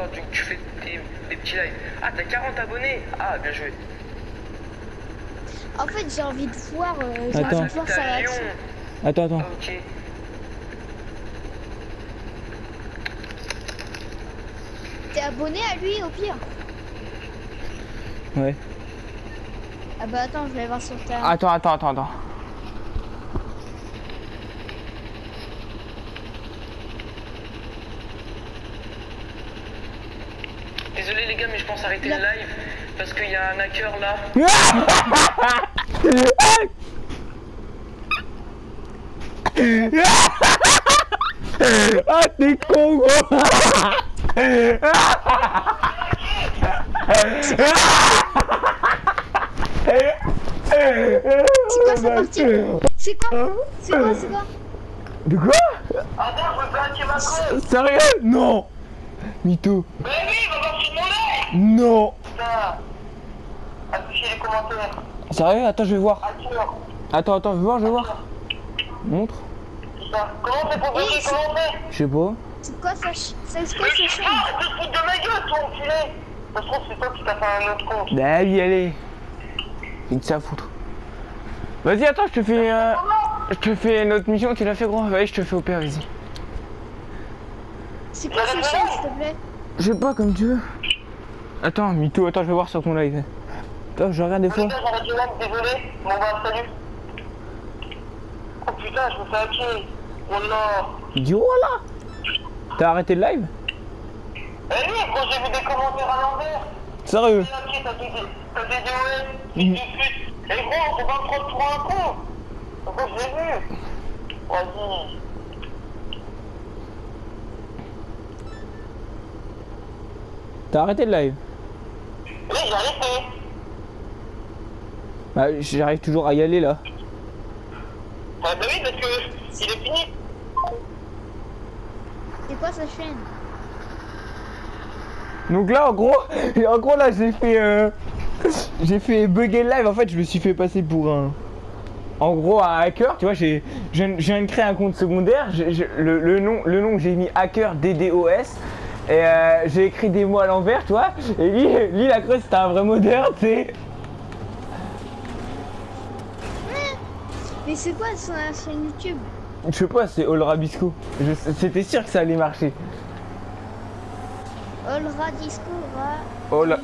d'accord, tu, tu fais des, des petits lives. Ah, t'as 40 abonnés Ah, bien joué. En fait, j'ai envie de voir, euh, j'ai Attends. envie de voir sa T'as Lyon. réaction. Attends, attends. Ah, ok. T'es abonné à lui au pire Ouais. Ah bah attends, je vais voir sur ta... Attends, attends, attends, attends. Désolé les gars, mais je pense arrêter le live parce qu'il y a un hacker là. Ah, t'es con, gros C'est quoi partie C'est quoi C'est quoi, c'est quoi De quoi Attends, je un petit macro. Sérieux Non Mytho. Mais oui, Non Putain. Affichez les commentaires. Sérieux Attends, je vais voir. Attends, attends, je vais voir, je vais voir. Montre. Comment c'est pour on fait Je sais pas. C'est quoi ch... C'est quoi chaîne Ah, tu te fous de ma gueule, toi, enculé. Ça se trouve, c'est toi qui t'as fait un autre compte. Bah oui, allez. Il te ça à foutre. Vas-y, attends, je te fais... euh, Je te fais une autre mission, tu l'as fait gros Vas-y, je te fais au père, vas-y. C'est quoi sa chaîne, s'il te plaît Je sais pas, comme tu veux. Attends, Mytho, attends, je vais voir sur ton live. Attends, je regarde des fois. Live, désolé. Bon bah, salut. Oh putain, je me fais hacker. Oh non. Dis oh là T'as arrêté le live? Eh oui, quand j'ai vu des commentaires à l'envers. Sérieux? T'as des... Vite, vite. Eh gros, me prendre pour un con. Pourquoi je l'ai vu Vas-y. T'as arrêté le live? Oui, j'ai arrêté. Bah, j'arrive toujours à y aller là. Ah bah oui, parce que il est fini. C'est quoi sa chaîne? Donc là, en gros, en gros là, j'ai fait, euh, j'ai fait bugger le live. En fait, je me suis fait passer pour un, en gros, un hacker. Tu vois, j'ai, je viens- de créer un compte secondaire. Le, le nom, le nom que j'ai mis hacker DDoS. Et euh, j'ai écrit des mots à l'envers, tu vois. Et lui, lui, il a cru que c'était un vrai modeur, tu sais. Mais c'est quoi sa chaîne YouTube? Je sais pas, c'est All Rabisco. Je- C'était sûr que ça allait marcher. All Radisco, Ra... All